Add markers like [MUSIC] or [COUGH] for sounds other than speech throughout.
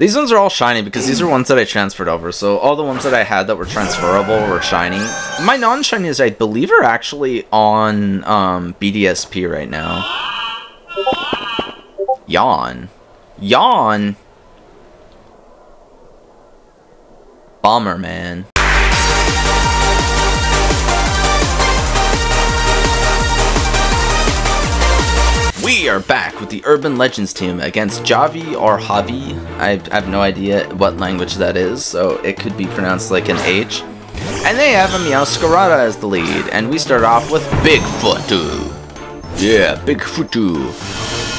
These ones are all shiny because these are ones that I transferred over. So all the ones that I had that were transferable were shiny. My non-shinies, I believe, are actually on um, BDSP right now. Yawn. Yawn? Bomber, man. We are back with the Urban Legends team against Javi or Javi. I have no idea what language that is, so it could be pronounced like an H. And they have a Meowscarada as the lead, and we start off with Bigfootu. Yeah, Bigfootu.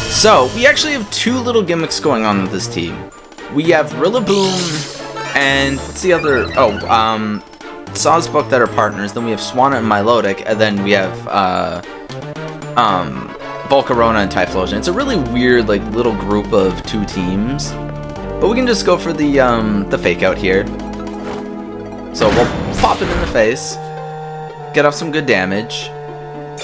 So, we actually have two little gimmicks going on with this team. We have Rillaboom and what's the other? Oh, um, Sawsbuck that are partners. Then we have Swanna and Milotic, and then we have uh, um, Volcarona and Typhlosion. It's a really weird, like, little group of two teams. But we can just go for the, um, the fake out here. So we'll pop it in the face. Get off some good damage.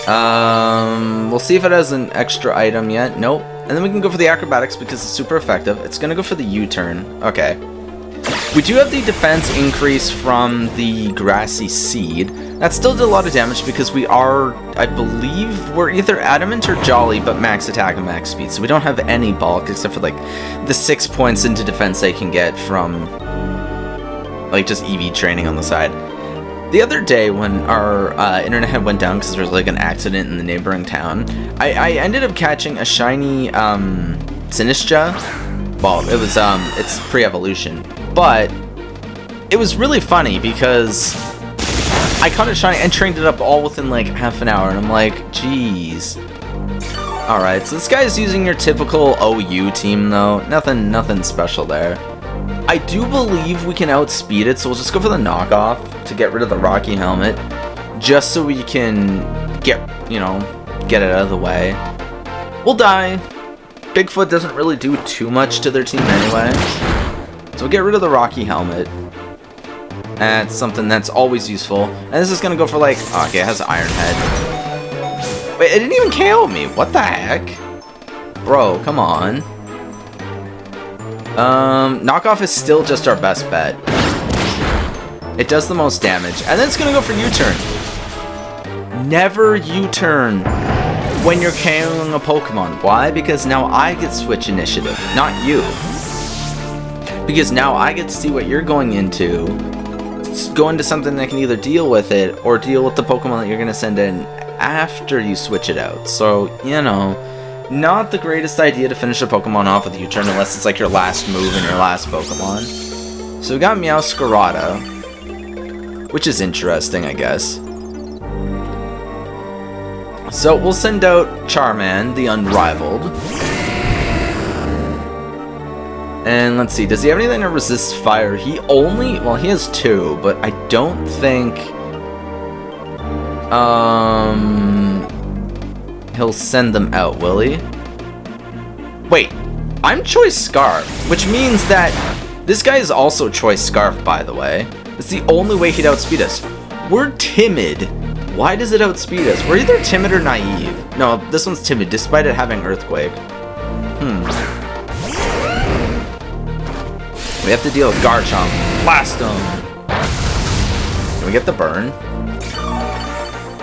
Um, we'll see if it has an extra item yet. Nope. And then we can go for the acrobatics because it's super effective. It's going to go for the U-turn. Okay. We do have the defense increase from the grassy seed. That still did a lot of damage because we are, I believe, we're either adamant or jolly, but max attack and max speed. So we don't have any bulk except for like the six points into defense they can get from like just EV training on the side. The other day when our uh, internet had went down because there was like an accident in the neighboring town, I, I ended up catching a shiny um, Sinistcha. Well, it was um, it's pre-evolution, but it was really funny because I caught it shiny and trained it up all within like half an hour, and I'm like, jeez. Alright, so this guy's using your typical OU team though. Nothing nothing special there. I do believe we can outspeed it, so we'll just go for the knockoff to get rid of the Rocky Helmet. Just so we can get, you know, get it out of the way. We'll die. Bigfoot doesn't really do too much to their team anyway. So we'll get rid of the Rocky Helmet. That's something that's always useful. And this is gonna go for like, oh, okay, it has Iron Head. Wait, it didn't even KO me. What the heck? Bro, come on. Um, knockoff is still just our best bet. It does the most damage. And then it's gonna go for U-turn. Never U-turn when you're KOing a Pokemon. Why? Because now I get switch initiative, not you. Because now I get to see what you're going into go into something that can either deal with it or deal with the Pokemon that you're going to send in after you switch it out. So, you know, not the greatest idea to finish a Pokemon off with U-turn unless it's like your last move in your last Pokemon. So we got Meowscarada, which is interesting, I guess. So we'll send out Charman, the Unrivaled. And let's see, does he have anything that resists fire? He only, well, he has two, but I don't think, um, he'll send them out, will he? Wait, I'm Choice Scarf, which means that this guy is also Choice Scarf, by the way. It's the only way he'd outspeed us. We're timid. Why does it outspeed us? We're either timid or naive. No, this one's timid, despite it having Earthquake. Hmm. We have to deal with Garchomp. Blast him! Can we get the burn?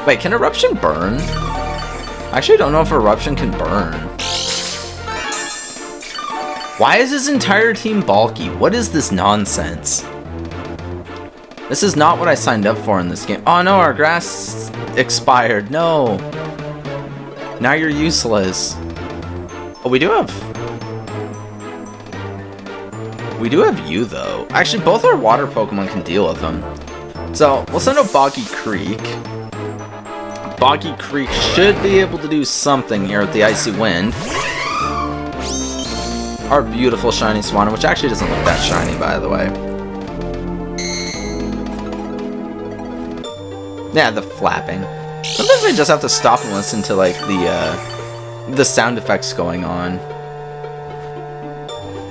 Wait, can Eruption burn? I actually don't know if Eruption can burn. Why is his entire team bulky? What is this nonsense? This is not what I signed up for in this game. Oh no, our grass expired. No. Now you're useless. Oh, we do have we do have you, though. Actually, both our water Pokemon can deal with them. So, we'll send out Boggy Creek. Boggy Creek should be able to do something here with the Icy Wind. Our beautiful shiny Swanna, which actually doesn't look that shiny, by the way. Yeah, the flapping. Sometimes I just have to stop and listen to, like, the, uh, the sound effects going on.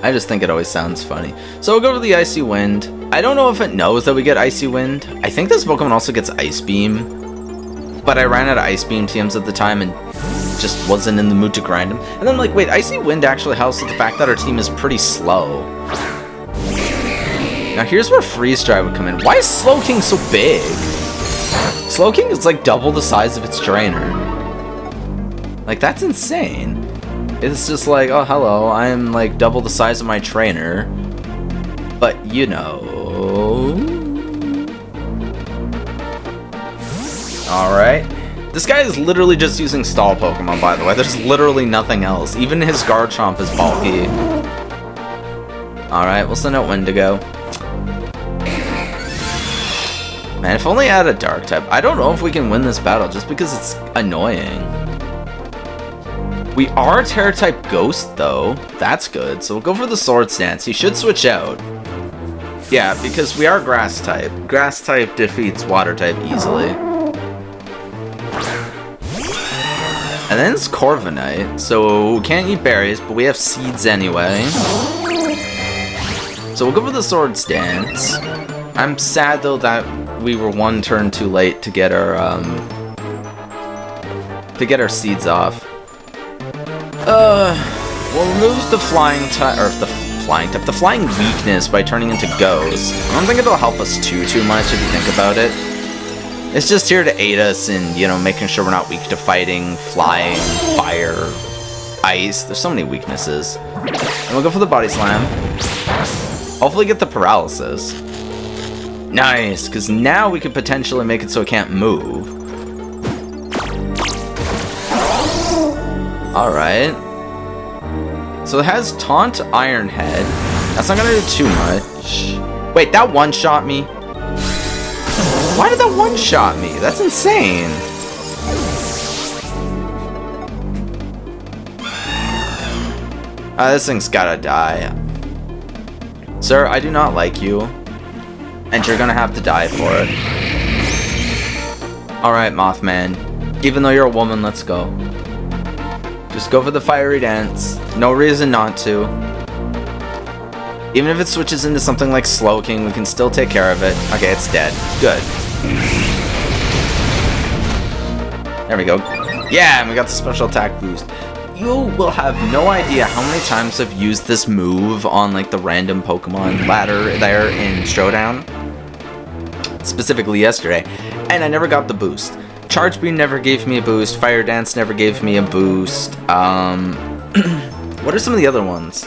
I just think it always sounds funny. So we'll go for the Icy Wind. I don't know if it knows that we get Icy Wind. I think this Pokemon also gets Ice Beam. But I ran out of Ice Beam TMs at the time and just wasn't in the mood to grind them. And then I'm like, wait, Icy Wind actually helps with the fact that our team is pretty slow. Now here's where Freeze Dry would come in. Why is Slowking so big? Slowking is like double the size of its trainer. Like, that's insane. It's just like, oh, hello, I'm like double the size of my trainer. But, you know... Alright. This guy is literally just using stall Pokemon, by the way. There's literally nothing else. Even his Garchomp is bulky. Alright, we'll send out Wendigo. Man, if only I had a Dark type. I don't know if we can win this battle just because it's annoying. We are Tera type Ghost, though. That's good. So we'll go for the Sword Dance. He should switch out. Yeah, because we are Grass type. Grass type defeats Water type easily. And then it's Corviknight, so we can't eat berries, but we have seeds anyway. So we'll go for the Sword Dance. I'm sad, though, that we were one turn too late to get our, um, to get our seeds off. Uh, we'll lose the flying type, or the flying type, the flying weakness by turning into Ghost. I don't think it'll help us too, too much if you think about it. It's just here to aid us in, you know, making sure we're not weak to fighting, flying, fire, ice. There's so many weaknesses. And we'll go for the body slam. Hopefully get the paralysis. Nice, because now we could potentially make it so it can't move. Alright. So it has Taunt Iron Head. That's not gonna do too much. Wait, that one-shot me? Why did that one-shot me? That's insane. Uh, this thing's gotta die. Sir, I do not like you. And you're gonna have to die for it. Alright, Mothman. Even though you're a woman, let's go. Just go for the fiery dance. No reason not to. Even if it switches into something like Slowking, we can still take care of it. Okay, it's dead. Good. There we go. Yeah, and we got the special attack boost. You will have no idea how many times I've used this move on like the random Pokemon ladder there in Showdown. Specifically yesterday. And I never got the boost. Charge Beam never gave me a boost. Fire Dance never gave me a boost. Um, [CLEARS THROAT] what are some of the other ones?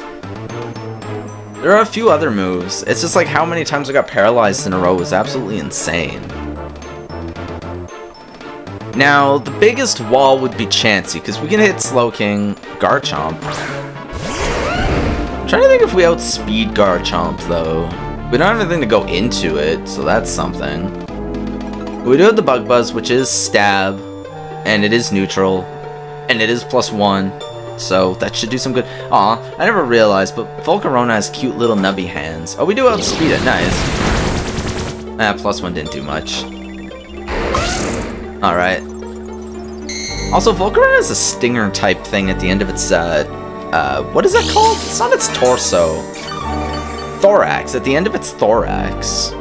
There are a few other moves. It's just like how many times I got paralyzed in a row was absolutely insane. Now, the biggest wall would be Chansey, because we can hit Slowking, Garchomp. I'm trying to think if we outspeed Garchomp, though. We don't have anything to go into it, so that's something. We do have the Bug Buzz, which is Stab, and it is neutral, and it is plus one, so that should do some good. Aw, I never realized, but Volcarona has cute little nubby hands. Oh, we do outspeed it, nice. Ah, plus one didn't do much. Alright. Also, Volcarona has a stinger type thing at the end of its, uh, uh, what is that called? It's not its torso. Thorax, at the end of its thorax.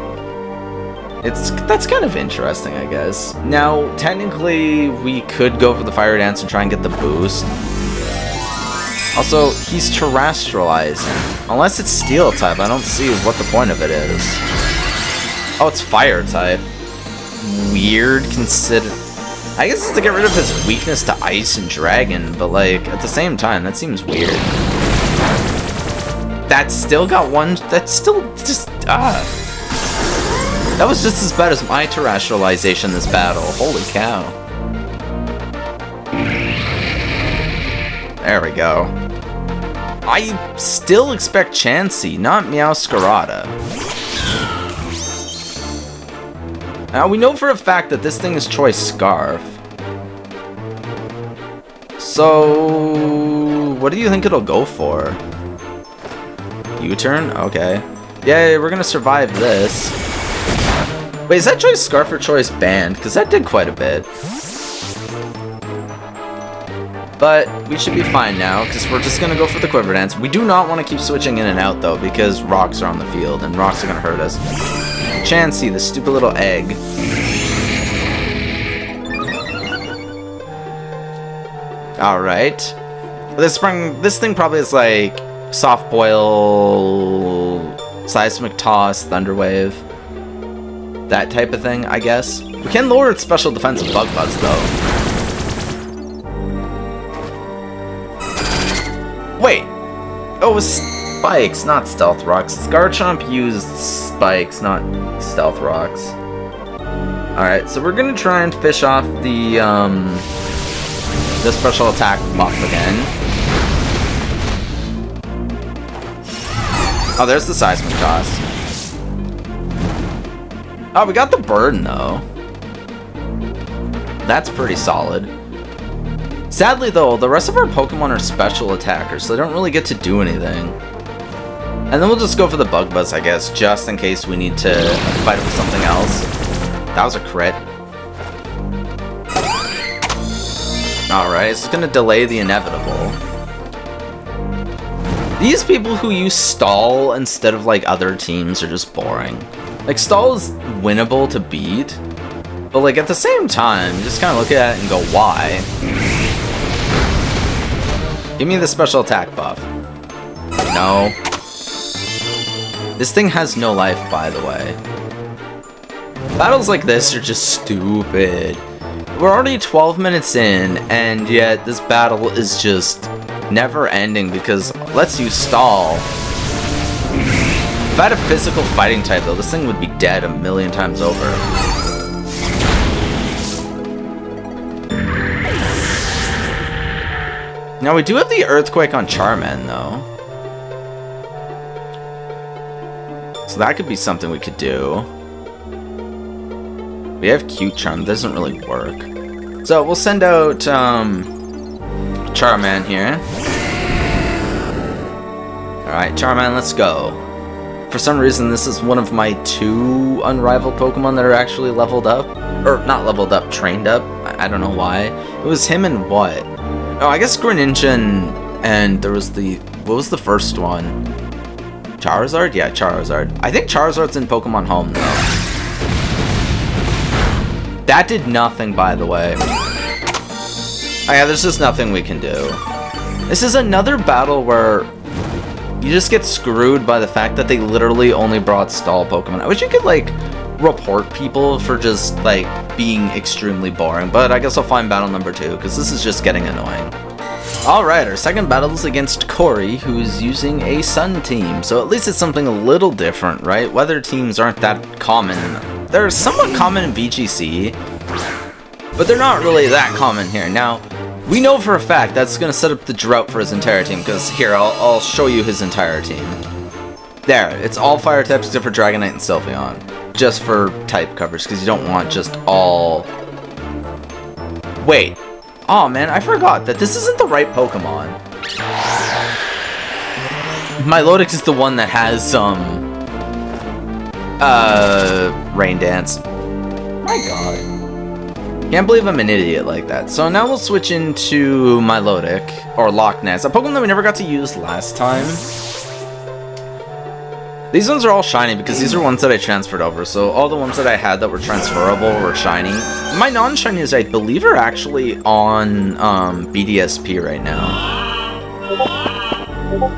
It's That's kind of interesting, I guess. Now, technically, we could go for the Fire Dance and try and get the boost. Also, he's terastallizing. Unless it's Steel type, I don't see what the point of it is. Oh, it's Fire type. Weird, consider... I guess it's to get rid of his weakness to Ice and Dragon, but like, at the same time, that seems weird. That still got one... That's still just... Ah... That was just as bad as my terastallization this battle. Holy cow. There we go. I still expect Chansey, not Meowscarada. Now, we know for a fact that this thing is Choice Scarf. So, what do you think it'll go for? U-turn? Okay. Yeah, we're gonna survive this. Wait, is that Choice Scarf or Choice Band? Because that did quite a bit. But we should be fine now, because we're just going to go for the Quiver Dance. We do not want to keep switching in and out, though, because rocks are on the field, and rocks are going to hurt us. Chansey, the stupid little egg. Alright. This spring, this thing probably is like soft boil Seismic Toss, Thunder Wave. That type of thing, I guess. We can lower its special defense with Bug Buzz, though. Wait! Oh, it was spikes, not stealth rocks. Garchomp used spikes, not stealth rocks. Alright, so we're gonna try and fish off the, um, the special attack buff again. Oh, there's the seismic toss. Oh, we got the burn, though. That's pretty solid. Sadly, though, the rest of our Pokemon are special attackers, so they don't really get to do anything. And then we'll just go for the Bug Buzz, I guess, just in case we need to fight with something else. That was a crit. Alright, it's gonna delay the inevitable. These people who use Stall instead of, like, other teams are just boring. Like, Stall is winnable to beat, but, like, at the same time, just kind of look at it and go, why? Give me the special attack buff. No. This thing has no life, by the way. Battles like this are just stupid. We're already 12 minutes in, and yet this battle is just never ending because let's use stall. If I had a physical fighting type though, this thing would be dead a million times over. Now we do have the Earthquake on Charman though. So that could be something we could do. We have Cute Charm, doesn't really work. So we'll send out um, Charman here. Alright, Charman, let's go. For some reason, this is one of my two unrivaled Pokemon that are actually leveled up. Or, not leveled up, trained up. I, I don't know why. It was him and what? Oh, I guess Greninja and, and there was the... What was the first one? Charizard? Yeah, Charizard. I think Charizard's in Pokemon Home, though. That did nothing, by the way. Oh yeah, there's just nothing we can do. This is another battle where you just get screwed by the fact that they literally only brought stall Pokemon. I wish you could, like, report people for just, like, being extremely boring, but I guess I'll find battle number two, because this is just getting annoying. Alright, our second battle is against Corey, who's using a Sun team, so at least it's something a little different, right? Weather teams aren't that common. They're somewhat common in VGC, but they're not really that common here. Now, we know for a fact that's going to set up the drought for his entire team, because here, I'll, I'll show you his entire team. There, it's all fire types except for Dragonite and Sylveon. Just for type coverage, because you don't want just all... Wait. Oh man, I forgot that this isn't the right Pokemon. Milotic is the one that has, um... Uh... Rain Dance. My god. Can't believe I'm an idiot like that. So now we'll switch into Milotic, or Loch Ness, a Pokemon that we never got to use last time. These ones are all shiny because these are ones that I transferred over, so all the ones that I had that were transferable were shiny. My non-shinies, I believe, are actually on um, BDSP right now.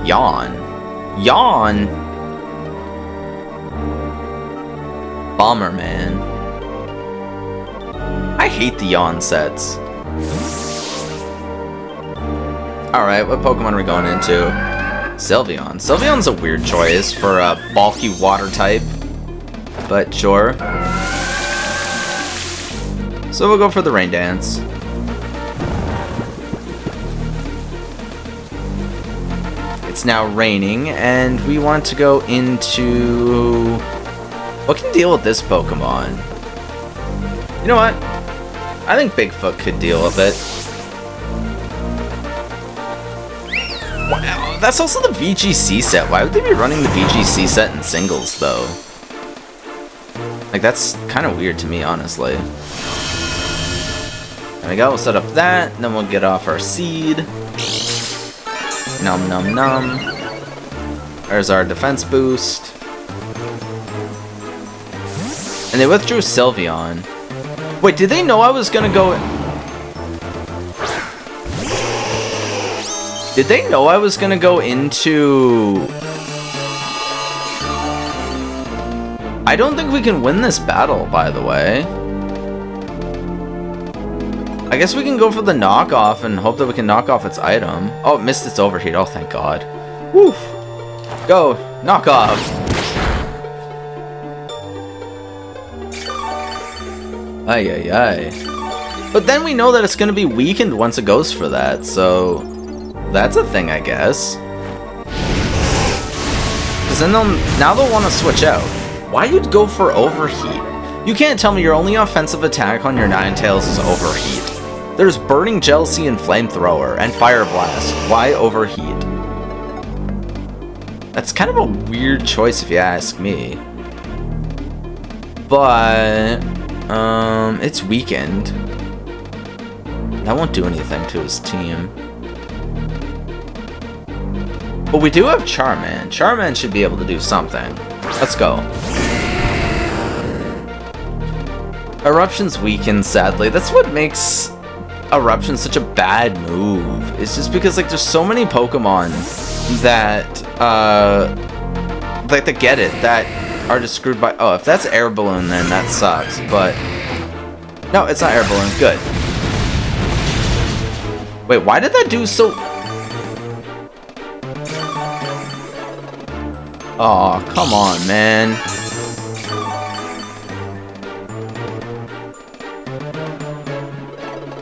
Yawn. Yawn? Bomberman. Hate the yawn sets. Alright, what Pokemon are we going into? Sylveon. Sylveon's a weird choice for a bulky water type, but sure. So we'll go for the Rain Dance. It's now raining, and we want to go into... What can deal with this Pokemon? You know what? I think Bigfoot could deal with it. Wow, that's also the VGC set. Why would they be running the VGC set in singles, though? Like, that's kind of weird to me, honestly. There we go, we'll set up that, then we'll get off our seed. Num num num. There's our defense boost. And they withdrew Sylveon. Wait, did they know I was gonna go... Did they know I was gonna go into... I don't think we can win this battle, by the way. I guess we can go for the knockoff and hope that we can knock off its item. Oh, it missed its overheat. Oh, thank God. Woof. Go. Knock off. Ay, ay, ay. But then we know that it's to be weakened once it goes for that, so... That's a thing, I guess. Because then they'll... Now they'll want to switch out. Why you'd go for overheat? You can't tell me your only offensive attack on your Ninetales is overheat. There's Burning Jealousy and Flamethrower, and Fire Blast. Why overheat? That's kind of a weird choice if you ask me. But... Um, it's weakened. That won't do anything to his team. But we do have Charman. Charman should be able to do something. Let's go. Eruption's weakened, sadly. That's what makes Eruption such a bad move. It's just because, like, there's so many Pokemon that, uh, like, that get it, that are just screwed by... Oh, if that's Air Balloon, then that sucks, but... No, it's not Air Balloon. Good. Wait, why did that do so... Oh, come on, man.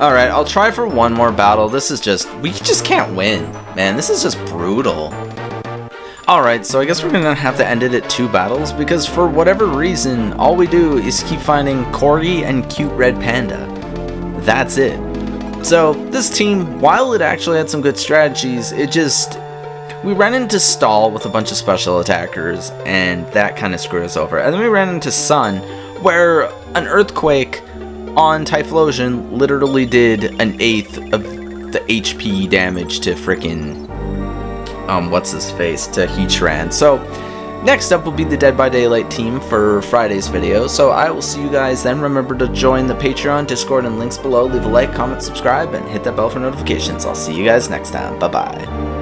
Alright, I'll try for one more battle. This is just... We just can't win, man. This is just brutal. Alright, so I guess we're gonna have to end it at two battles, because for whatever reason, all we do is keep finding Corgi and Cute Red Panda. That's it. So, this team, while it actually had some good strategies, it just... We ran into Stall with a bunch of special attackers, and that kind of screwed us over. And then we ran into Sun, where an Earthquake on Typhlosion literally did an eighth of the HP damage to frickin' um, what's his face to Heatran. So next up will be the Dead by Daylight team for Friday's video. So I will see you guys then. Remember to join the Patreon, Discord, and links below. Leave a like, comment, subscribe, and hit that bell for notifications. I'll see you guys next time. Bye bye.